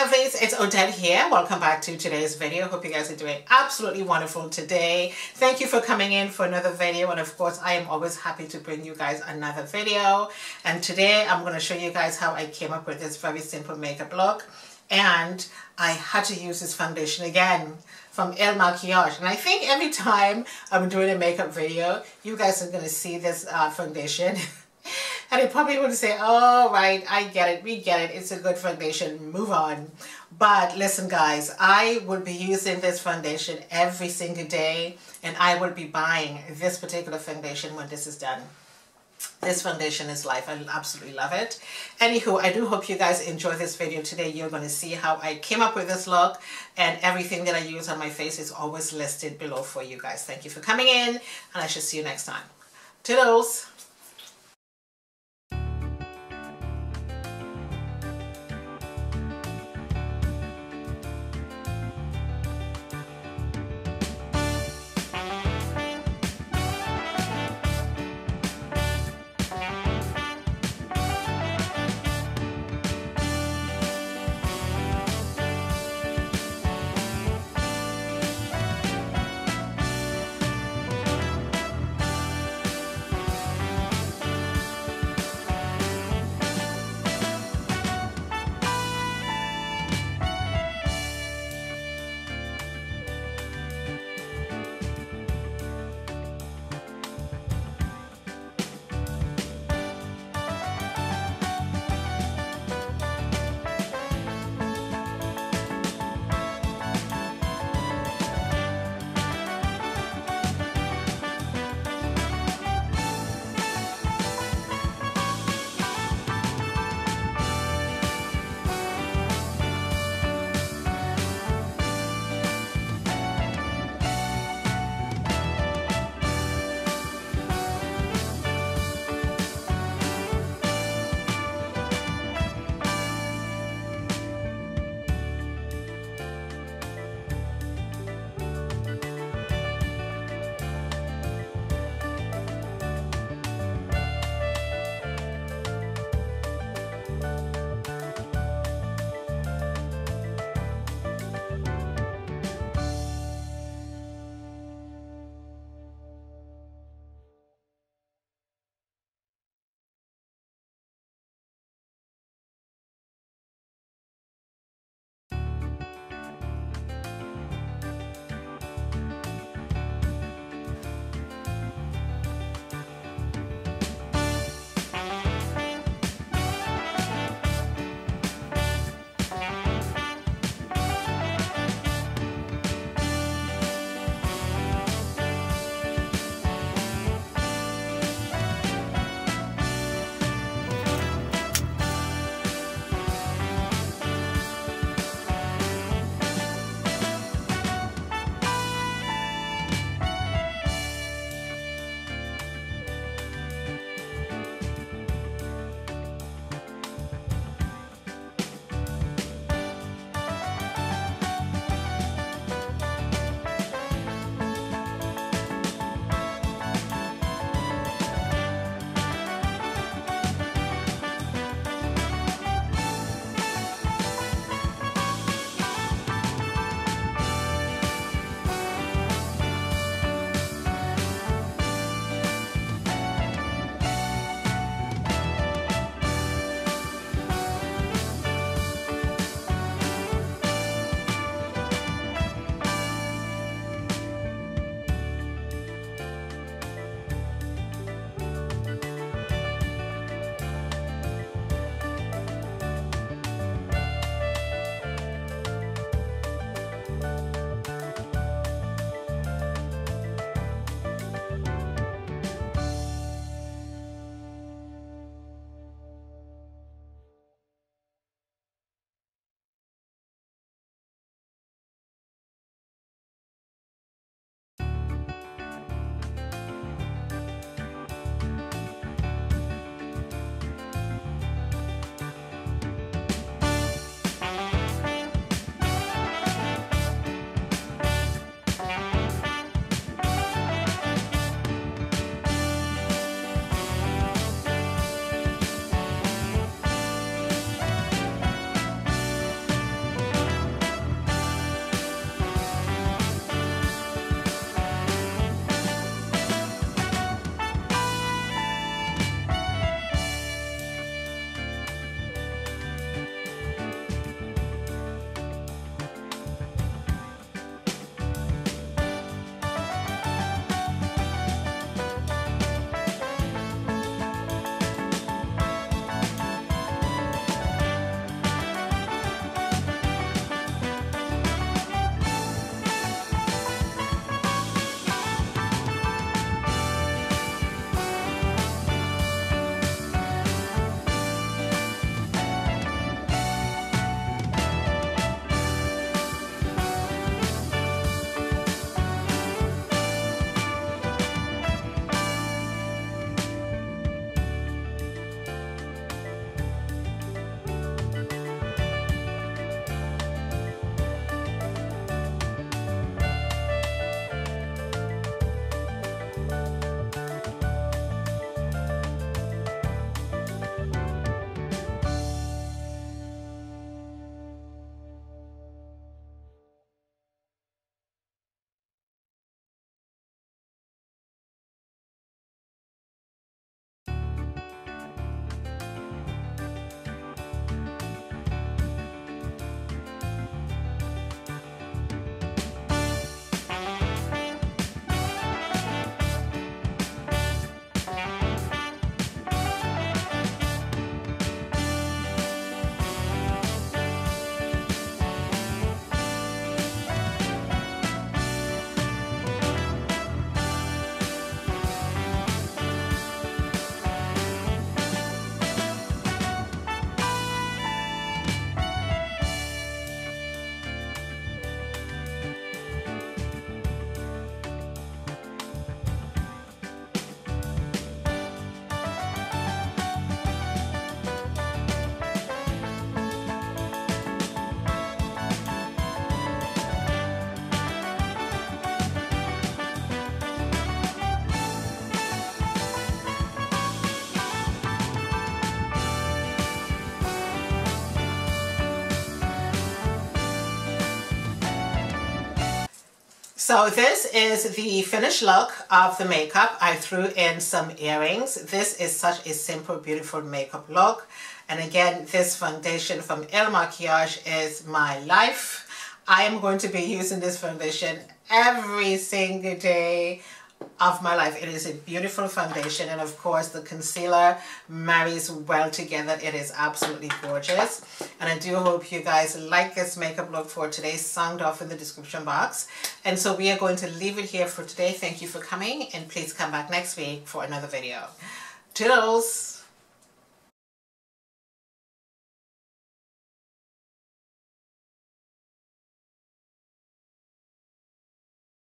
lovies, it's Odette here. Welcome back to today's video. Hope you guys are doing absolutely wonderful today. Thank you for coming in for another video and of course I am always happy to bring you guys another video. And today I'm going to show you guys how I came up with this very simple makeup look. And I had to use this foundation again from Il Makiage. And I think every time I'm doing a makeup video, you guys are going to see this uh, foundation. And they probably would say, oh, right, I get it, we get it, it's a good foundation, move on. But listen, guys, I will be using this foundation every single day, and I will be buying this particular foundation when this is done. This foundation is life. I absolutely love it. Anywho, I do hope you guys enjoy this video today. You're going to see how I came up with this look and everything that I use on my face is always listed below for you guys. Thank you for coming in and I shall see you next time. Toodles! So this is the finished look of the makeup. I threw in some earrings. This is such a simple, beautiful makeup look. And again, this foundation from Il Makiage is my life. I am going to be using this foundation every single day of my life. It is a beautiful foundation and of course the concealer marries well together. It is absolutely gorgeous and I do hope you guys like this makeup look for today sound off in the description box and so we are going to leave it here for today. Thank you for coming and please come back next week for another video. Toodles!